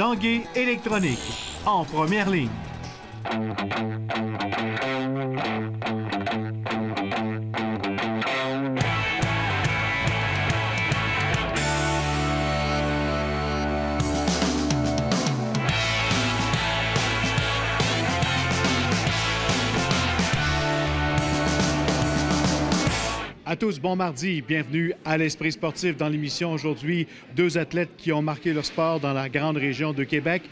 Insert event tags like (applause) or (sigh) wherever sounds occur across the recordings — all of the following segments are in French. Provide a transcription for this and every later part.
Tanguay électronique, en première ligne. À tous, bon mardi. Bienvenue à l'Esprit sportif dans l'émission aujourd'hui. Deux athlètes qui ont marqué leur sport dans la grande région de Québec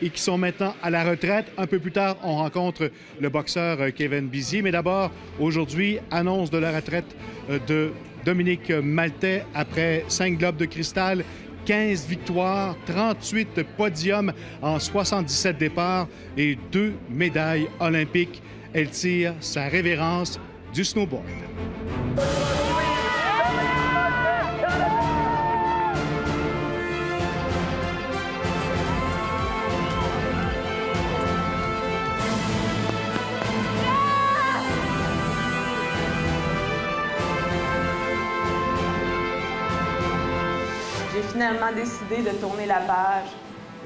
et qui sont maintenant à la retraite. Un peu plus tard, on rencontre le boxeur euh, Kevin Bizier. Mais d'abord, aujourd'hui, annonce de la retraite euh, de Dominique Maltais après cinq globes de cristal, 15 victoires, 38 podiums en 77 départs et deux médailles olympiques. Elle tire sa révérence du snowboard. J'ai finalement décidé de tourner la page.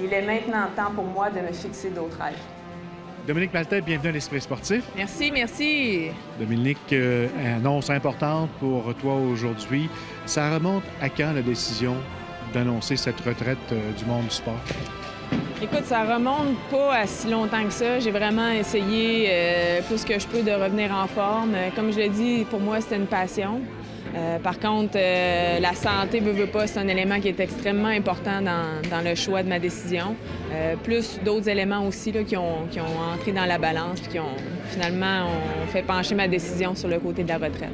Il est maintenant temps pour moi de me fixer d'autres rêves. Dominique Maltais, bienvenue à l'Esprit sportif. Merci, merci. Dominique, euh, annonce importante pour toi aujourd'hui. Ça remonte à quand la décision d'annoncer cette retraite euh, du monde du sport? Écoute, ça remonte pas à si longtemps que ça. J'ai vraiment essayé euh, plus que je peux de revenir en forme. Comme je l'ai dit, pour moi, c'était une passion. Euh, par contre, euh, la santé, veut, veut pas, c'est un élément qui est extrêmement important dans, le choix de ma décision. Euh, plus d'autres éléments aussi là, qui, ont, qui ont entré dans la balance puis qui ont finalement ont fait pencher ma décision sur le côté de la retraite.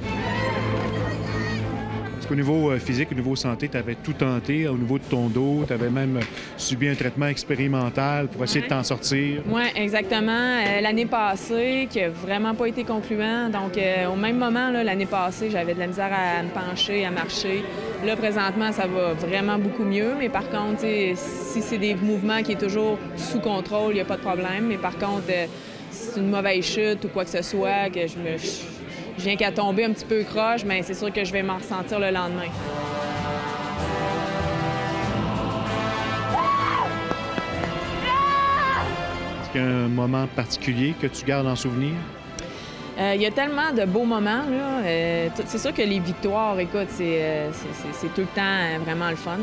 Parce qu'au niveau euh, physique, au niveau santé, tu avais tout tenté. Au niveau de ton dos, tu avais même euh, subi un traitement expérimental pour essayer de t'en sortir. Oui, exactement. Euh, l'année passée, qui n'a vraiment pas été concluant. Donc, euh, au même moment, là, l'année passée, j'avais de la misère à me pencher, à marcher. Là, présentement, ça va vraiment beaucoup mieux. Mais par contre, si c'est des mouvements qui est toujours sous contrôle, il n'y a pas de problème. Mais par contre, euh, si c'est une mauvaise chute ou quoi que ce soit, que je me... Je viens qu'à tomber un petit peu croche, mais c'est sûr que je vais m'en ressentir le lendemain. Un moment particulier que tu gardes en souvenir? Euh, Il y a tellement de beaux moments. là. Euh, c'est sûr que les victoires, écoute, c'est, euh, tout le temps vraiment le fun.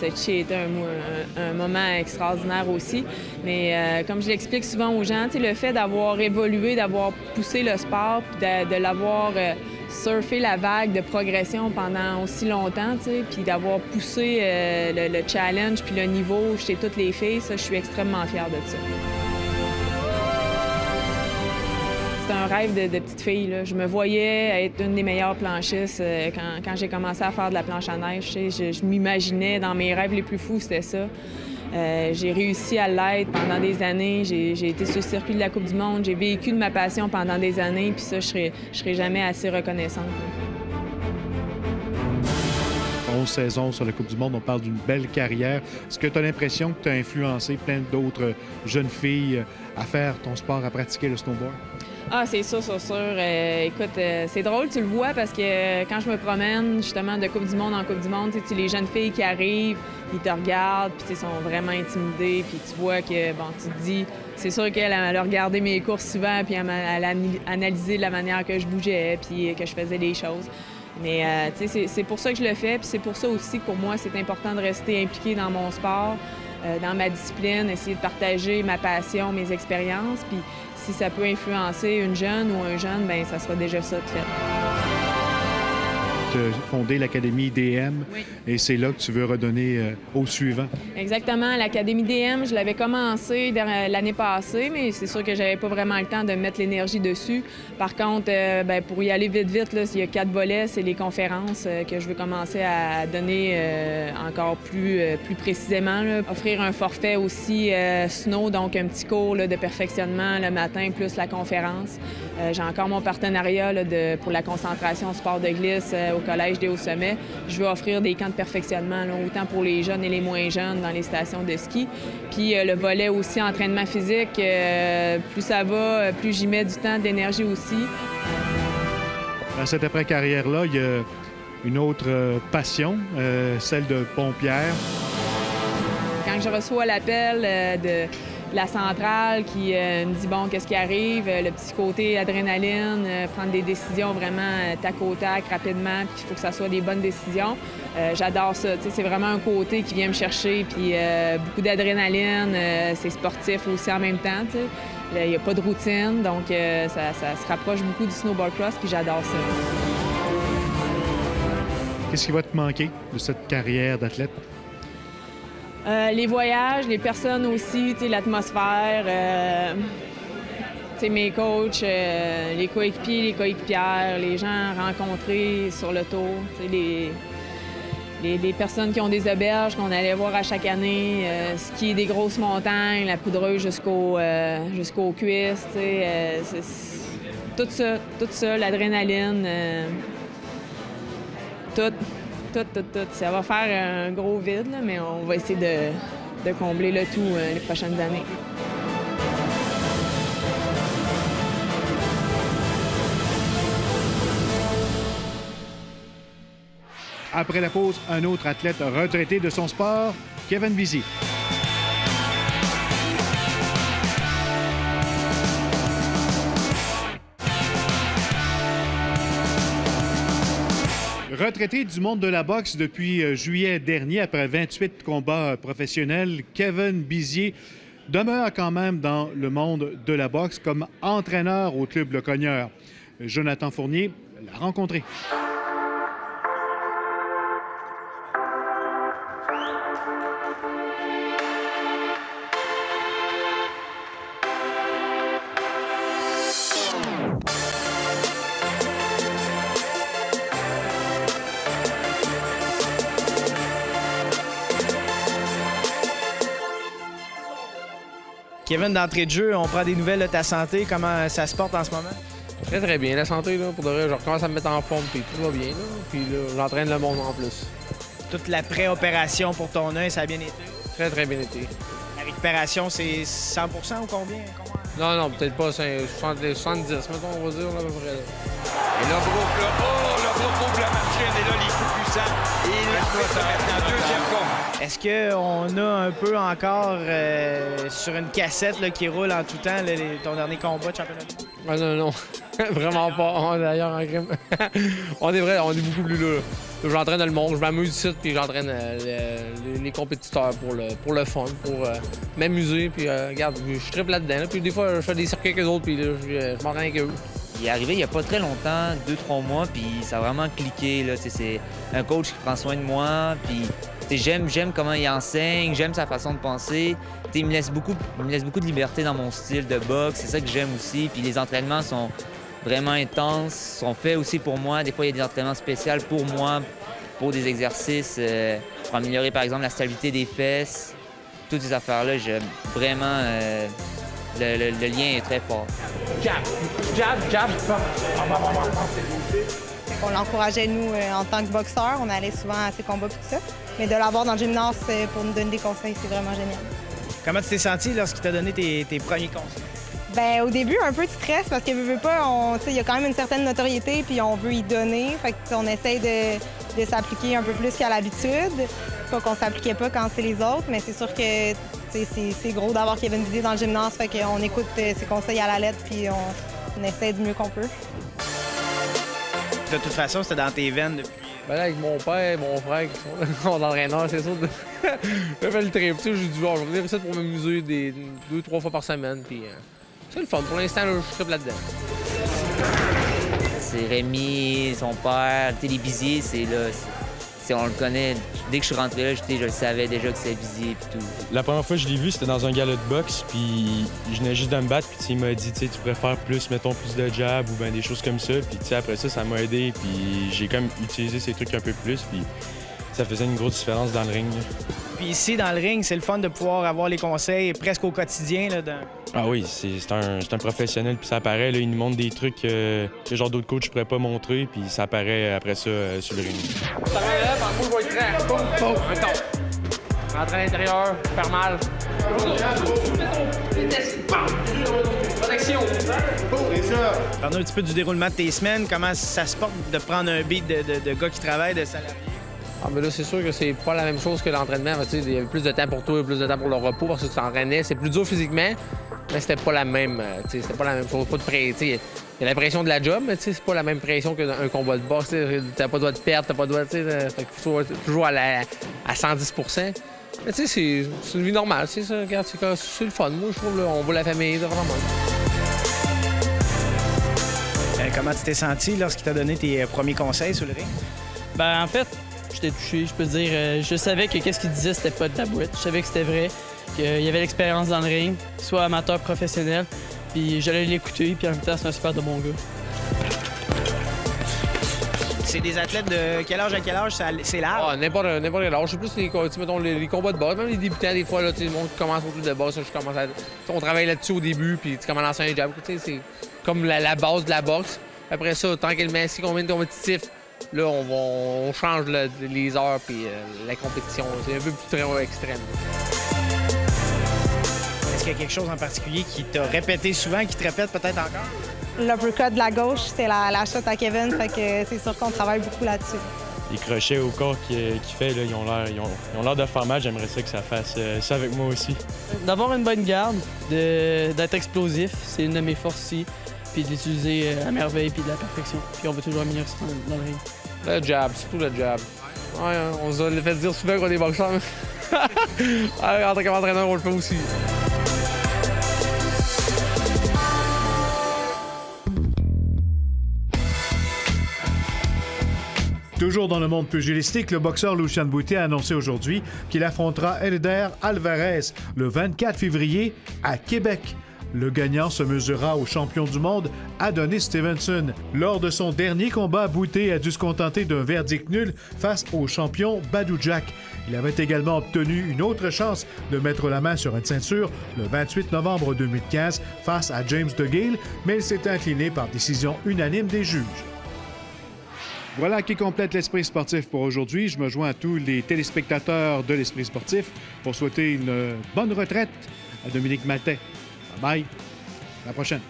Sochi était un, un- moment extraordinaire aussi. Mais comme je l'explique souvent aux gens, le fait d'avoir évolué, d'avoir poussé le sport, puis de, l'avoir surfé la vague de progression pendant aussi longtemps, puis d'avoir poussé le, le challenge puis le niveau chez toutes les filles, ça, je suis extrêmement fière de ça. Un rêve de, petite fille. Je me voyais être une des meilleures planchistes euh, quand, j'ai commencé à faire de la planche à neige. Je, m'imaginais, dans mes rêves les plus fous, c'était ça. Euh, j'ai réussi à l'être pendant des années. J'ai été sur le circuit de la Coupe du Monde. J'ai vécu de ma passion pendant des années. Puis ça, je serai, je serai jamais assez reconnaissante. là. 11 saisons sur la Coupe du Monde, on parle d'une belle carrière. Est-ce que tu as l'impression que tu as influencé plein d'autres jeunes filles à faire ton sport, à pratiquer le snowboard? Ah, c'est sûr, c'est sûr. Euh, écoute, euh, c'est drôle, tu le vois, parce que euh, quand je me promène, justement, de Coupe du Monde en Coupe du Monde, tu les jeunes filles qui arrivent, ils te regardent, puis sais, sont vraiment intimidées, puis tu vois que, bon, tu te dis, c'est sûr qu'elle elle a regardé mes courses souvent, puis elle, a analysé la manière que je bougeais, puis que je faisais les choses. Mais, euh, tu sais, c'est- c'est pour ça que je le fais, puis c'est pour ça aussi que pour moi, c'est important de rester impliqué dans mon sport, euh, dans ma discipline, essayer de partager ma passion, mes expériences, puis si ça peut influencer une jeune ou un jeune, ben ça sera déjà ça de fait. Fondé l'Académie DM Oui. et c'est là que tu veux redonner euh, au suivant. Exactement. L'Académie DM, je l'avais commencé der- l'année passée, mais c'est sûr que j'avais pas vraiment le temps de mettre l'énergie dessus. Par contre, euh, ben, pour y aller vite, vite, là, il y a quatre volets. C'est les conférences euh, que je veux commencer à donner euh, encore plus, euh, plus précisément. là. Offrir un forfait aussi euh, snow, donc un petit cours là, de perfectionnement le matin, plus la conférence. Euh, J'ai encore mon partenariat de, pour la concentration sport de glisse euh, au Collège des Hauts-Sommets. Je veux offrir des camps de perfectionnement, là, autant pour les jeunes et les moins jeunes dans les stations de ski. Puis euh, le volet aussi entraînement physique, euh, plus ça va, euh, plus j'y mets du temps, d'énergie aussi. Dans cette après-carrière-là, il y a une autre passion, euh, celle de pompière. Quand je reçois l'appel de la centrale qui me dit bon, qu'est-ce qui arrive, le petit côté adrénaline, prendre des décisions vraiment tac au tac, rapidement, puis il faut que ça soit des bonnes décisions. J'adore ça. C'est vraiment un côté qui vient me chercher, puis beaucoup d'adrénaline, c'est sportif aussi en même temps. Il n'y a pas de routine, donc ça, ça, se rapproche beaucoup du snowboard cross, puis j'adore ça. Qu'est-ce qui va te manquer de cette carrière d'athlète? Euh, les voyages, les personnes aussi, l'atmosphère, euh, mes coachs, euh, les coéquipiers, les coéquipières, les gens rencontrés sur le tour, les, les, personnes qui ont des auberges qu'on allait voir à chaque année, skier des grosses montagnes, la poudreuse jusqu'au, jusqu'aux cuisses, tout ça, tout ça, l'adrénaline tout, tout, tout, tout. Ça va faire un gros vide, mais on va essayer de, combler le tout euh, les prochaines années. Après la pause, un autre athlète retraité de son sport, Kevin Bizy. Retraité du monde de la boxe depuis euh, juillet dernier, après 28 combats professionnels, Kevin Bizier demeure quand même dans le monde de la boxe comme entraîneur au club Le Cogneur. Jonathan Fournier l'a rencontré. Kevin, d'entrée de jeu, on prend des nouvelles de ta santé. Comment ça se porte en ce moment? Très, très bien. La santé, là, pour de vrai, je recommence à me mettre en forme, puis tout va bien. Là. Puis là, j'entraîne le monde en plus. Toute la pré-opération pour ton œil, ça a bien été? Très, très bien été. La récupération, c'est 100% ou combien? Non, non, peut-être pas 70, mettons, on va dire, à peu près. Et là, Brooke, là, oh, le Brooke ouvre la machine, et là, les coups puissants. Et il fait ça maintenant, deuxième combat. Est-ce qu'on a un peu encore euh, sur une cassette là, qui roule en tout temps ton dernier combat de championnat ah, non, non, (laughs) vraiment pas. D'ailleurs, en crime. (laughs) on est vrai, on est beaucoup plus là. J'entraîne le monde, je m'amuse ici, puis j'entraîne euh, les, compétiteurs pour le, pour le fun, pour euh, m'amuser. Puis, regarde, je triple là-dedans. puis des fois, je fais des circuits avec eux autres, puis je, je m'entraîne avec eux. Il est arrivé il n'y a pas très longtemps, deux, trois mois, puis ça a vraiment cliqué. C'est un coach qui prend soin de moi, puis j'aime, j'aime comment il enseigne, j'aime sa façon de penser. il me laisse beaucoup, me laisse beaucoup de liberté dans mon style de boxe. C'est ça que j'aime aussi. Puis les entraînements sont vraiment intenses, sont faits aussi pour moi. Des fois, il y a des entraînements spéciaux pour moi, pour des exercices, euh, pour améliorer par exemple la stabilité des fesses. Toutes ces affaires-là, j'aime vraiment. Euh, le, lien est très fort. Jab, jab, jab. On l'encourageait, nous, euh, en tant que boxeur. On allait souvent à ses combats et tout ça. Mais de l'avoir dans le gymnase euh, pour nous donner des conseils, c'est vraiment génial. Comment tu t'es senti lorsqu'il t'a donné tes, premiers conseils? Ben, au début, un peu de stress parce que veut, pas, il y a quand même une certaine notoriété puis on veut y donner. Fait on essaye de, s'appliquer un peu plus qu'à l'habitude. Pas qu'on s'appliquait pas quand c'est les autres, mais c'est sûr que c'est gros d'avoir Kevin Didier dans le gymnase. Fait qu'on écoute euh, ses conseils à la lettre puis on, on essaie du mieux qu'on peut. De toute façon, c'était dans tes veines depuis ben là, avec mon père et mon frère qui sont (laughs) mon entraîneur, c'est sûr. De... (laughs) je fais le trip. Tu sais, j'ai dû je vais venir ici pour m'amuser des deux, trois fois par semaine. Puis euh, c'est le fun. Pour l'instant, je tripe là-dedans. C'est Rémi, son père, bisiers, c'est là on le connaît. Dès que je suis rentré là, je le savais déjà que c'était busy et tout. La première fois que je l'ai vu, c'était dans un galop de boxe, puis je venais juste de me battre, puis il m'a dit, tu préfères plus, mettons, plus de jab ou ben des choses comme ça. Puis après ça, ça m'a aidé, puis j'ai comme utilisé ces trucs un peu plus, puis ça faisait une grosse différence dans le ring. Puis ici, dans le ring, c'est le fun de pouvoir avoir les conseils presque au quotidien. Là, Ah oui, c'est un, un, professionnel, puis ça apparaît, là, il nous montre des trucs euh, que genre d'autres coachs ne pourraient pas montrer, puis ça apparaît après ça euh, sur le ring. Ça va là, par contre, je vais être prêt. Boum, boum, un temps. Rentrer à l'intérieur, faire mal. Protection. Parle-nous un petit peu du déroulement de tes semaines. Comment ça se porte de prendre un beat de, de, de gars qui travaillent, de salariés? Ah, mais là, c'est sûr que c'est pas la même chose que l'entraînement. Tu sais, Il y avait plus de temps pour toi, plus de temps pour le repos parce que tu t'entraînais. C'est plus dur physiquement, mais c'était pas la même. euh, C'était pas la même chose. Pas de pré- Il y a la pression de la job, mais c'est pas la même pression qu'un combat de boxe. T'as pas le droit de perdre, t'as pas le droit. euh, Fait faut être toujours à, la- à 110 Mais tu sais, c'est une vie normale. C'est ça, regarde, c'est le fun. Moi, je trouve, là, on voit la famille, c'est vraiment. Euh, comment tu t'es senti lorsqu'il t'a donné tes premiers conseils sur le ring? Ben, en fait, j'étais touché, je peux dire. euh, je savais que qu'est-ce qu'il disait, c'était pas de la boîte. Je savais que c'était vrai, qu'il y avait l'expérience dans le ring, soit amateur, professionnel. Puis j'allais l'écouter, puis en même temps, c'est un super de bon gars. C'est des athlètes de quel âge à quel âge? C'est large? Ah, n'importe n'importe quel âge. C'est plus les, mettons, les, les combats de boxe. Même les débutants, des fois, là, tu sais, le monde commence autour de boxe, je commence à... tu sais, On travaille là-dessus au début, puis tu commences à lancer un jab. Tu sais, c'est comme la, la base de la boxe. Après ça, tranquillement, si on vient de compétitif, là, on, va, on change le- les heures, puis euh, la compétition. C'est un peu plus très extrême. Est-ce qu'il y a quelque chose en particulier qui t'a répété souvent, qui te répète peut-être encore? L'uppercut de la gauche, c'était la, la shot à Kevin, fait que c'est sûr qu'on travaille beaucoup là-dessus. Les crochets au corps qu'il qu'il fait, là, ils ont l'air ils ont, ils ont l'air de faire mal. J'aimerais ça que ça fasse euh, ça avec moi aussi. D'avoir une bonne garde, de- d'être explosif, c'est une de mes forces ici. Puis de l'utiliser euh, à merveille, puis de la perfection. Puis on veut toujours améliorer ça dans, dans le ring. Le jab, surtout le jab. Ouais, on se le fait dire souvent qu'on est boxeur. mais- (laughs) en tant qu'entraîneur, on le fait aussi. Toujours dans le monde pugilistique, le boxeur Lucian Boutet a annoncé aujourd'hui qu'il affrontera Elder Alvarez le 24 février à Québec. Le gagnant se mesurera au champion du monde Adonis Stevenson. Lors de son dernier combat, Boutet a dû se contenter d'un verdict nul face au champion Badou Jack. Il avait également obtenu une autre chance de mettre la main sur une ceinture le 28 novembre 2015 face à James DeGale, mais il s'est incliné par décision unanime des juges. Voilà qui complète l'Esprit sportif pour aujourd'hui. Je me joins à tous les téléspectateurs de l'Esprit sportif pour souhaiter une bonne retraite à Dominique Matet. Bye bye. À la prochaine.